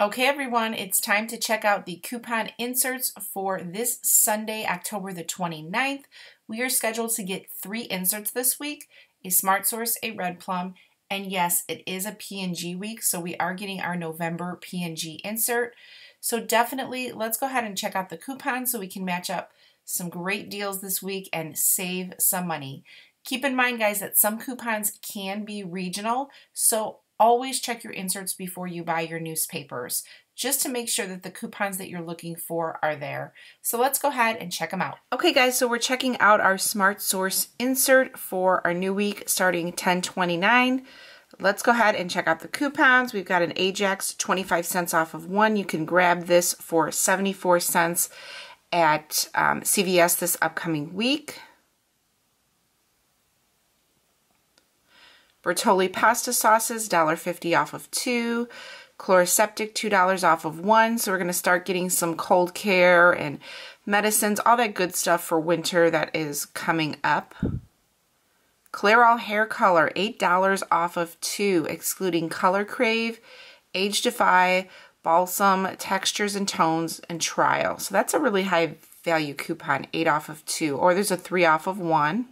Okay, everyone, it's time to check out the coupon inserts for this Sunday, October the 29th. We are scheduled to get three inserts this week, a Smart Source, a Red Plum, and yes, it is a P&G week, so we are getting our November P&G insert. So definitely, let's go ahead and check out the coupons so we can match up some great deals this week and save some money. Keep in mind, guys, that some coupons can be regional, so always check your inserts before you buy your newspapers just to make sure that the coupons that you're looking for are there. So let's go ahead and check them out. Okay guys, so we're checking out our Smart Source insert for our new week starting 1029. Let's go ahead and check out the coupons. We've got an Ajax 25 cents off of one. You can grab this for 74 cents at um, CVS this upcoming week. Bertolli pasta sauces, $1.50 off of two. Chloraseptic, $2 off of one. So we're going to start getting some cold care and medicines, all that good stuff for winter that is coming up. Clairol hair color, $8 off of two, excluding Color Crave, Age Defy, Balsam, Textures and Tones, and Trial. So that's a really high value coupon, 8 off of 2. Or there's a 3 off of 1.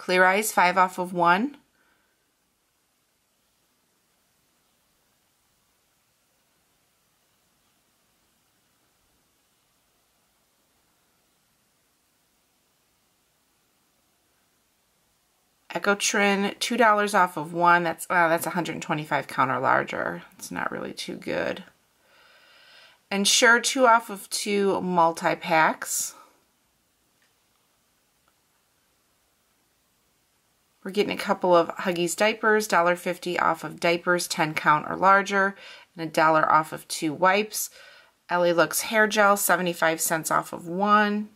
Clear Eyes, 5 off of 1. Ecotrin, $2 off of one. That's uh, that's 125 counter larger. It's not really too good. Ensure two off of two multi-packs. We're getting a couple of Huggies diapers, $1.50 off of diapers, 10 count or larger, and a dollar off of two wipes. L.A. Looks hair gel, 75 cents off of one.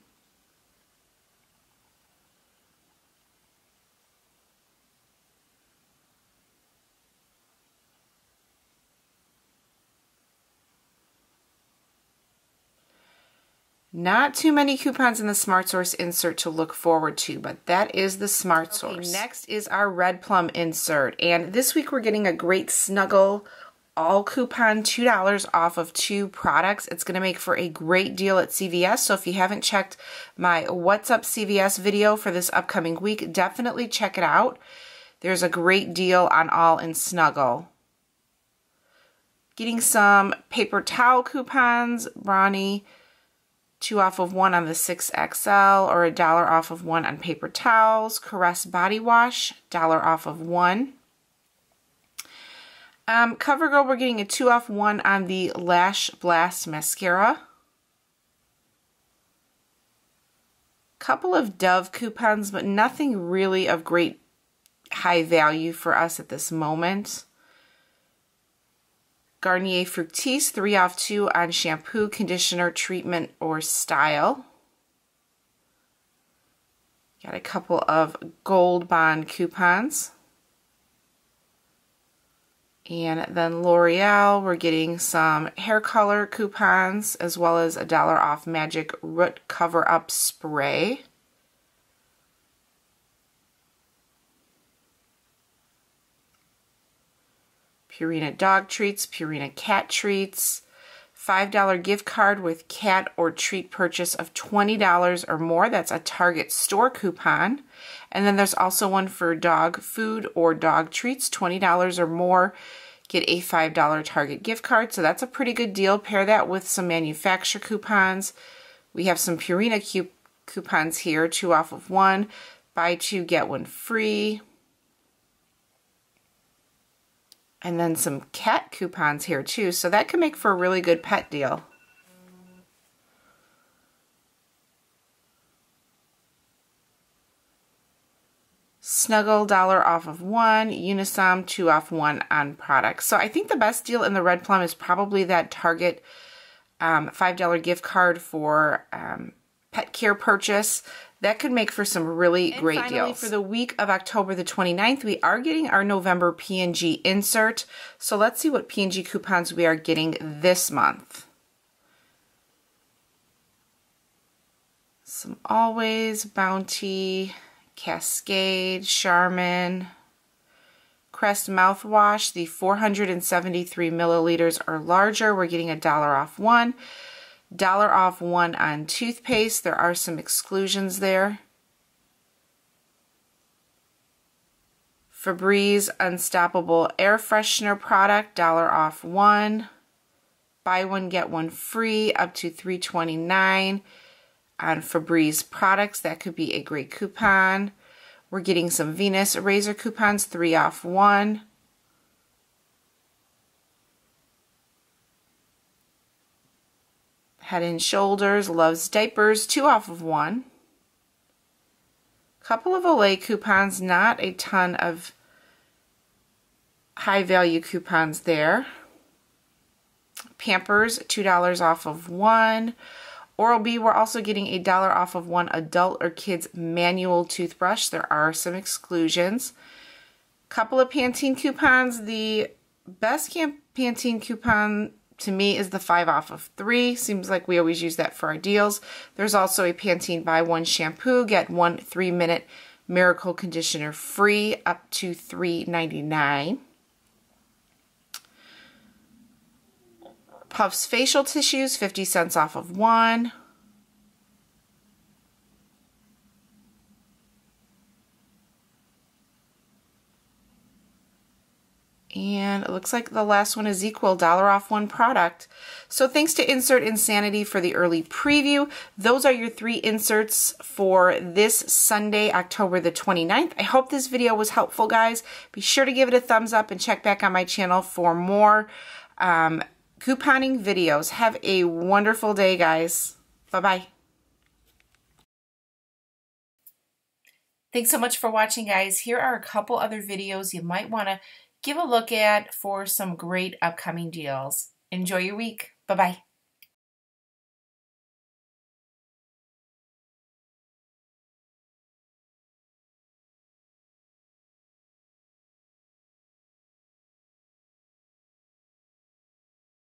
Not too many coupons in the Smart Source insert to look forward to, but that is the Smart Source. Okay, next is our Red Plum insert. And this week we're getting a great Snuggle all coupon $2 off of two products. It's going to make for a great deal at CVS. So if you haven't checked my What's Up CVS video for this upcoming week, definitely check it out. There's a great deal on all in Snuggle. Getting some paper towel coupons, Brawny two off of one on the 6XL or a dollar off of one on paper towels. Caress body wash, dollar off of one. Um, CoverGirl, we're getting a two off one on the Lash Blast Mascara. Couple of Dove coupons, but nothing really of great high value for us at this moment. Garnier Fructis, 3 off 2 on shampoo, conditioner, treatment, or style. Got a couple of Gold Bond coupons. And then L'Oreal, we're getting some hair color coupons as well as a dollar off Magic Root Cover Up Spray. Purina dog treats, Purina cat treats, $5 gift card with cat or treat purchase of $20 or more. That's a Target store coupon. And then there's also one for dog food or dog treats, $20 or more. Get a $5 Target gift card. So that's a pretty good deal. Pair that with some manufacturer coupons. We have some Purina coupons here, two off of one. Buy two, get one free. And then some cat coupons here too. So that could make for a really good pet deal. Snuggle dollar off of one, Unisom two off one on products. So I think the best deal in the Red Plum is probably that Target um, $5 gift card for um, pet care purchase that could make for some really and great finally, deals. For the week of October the 29th, we are getting our November P&G insert. So let's see what P&G coupons we are getting this month. Some Always, Bounty, Cascade, Charmin, Crest mouthwash, the 473 milliliters or larger, we're getting a dollar off one. Dollar off one on toothpaste. There are some exclusions there. Febreze Unstoppable Air Freshener product, dollar off one. Buy one, get one free, up to 329 on Febreze products. That could be a great coupon. We're getting some Venus eraser coupons, three off one. Head and Shoulders, Luvs Diapers, two off of one. Couple of Olay coupons, not a ton of high value coupons there. Pampers, $2 off of one. Oral-B, we're also getting a dollar off of one adult or kids manual toothbrush. There are some exclusions. Couple of Pantene coupons. The best Pantene coupon to me is the five off of three. Seems like we always use that for our deals. There's also a Pantene buy one shampoo, get one three minute miracle conditioner free up to $3.99. Puffs facial tissues, 50 cents off of one. And it looks like the last one is equal, dollar off one product. So thanks to Insert Insanity for the early preview. Those are your three inserts for this Sunday, October the 29th. I hope this video was helpful, guys. Be sure to give it a thumbs up and check back on my channel for more um, couponing videos. Have a wonderful day, guys. Bye-bye. Thanks so much for watching, guys. Here are a couple other videos you might want to give a look at for some great upcoming deals. Enjoy your week. Bye bye.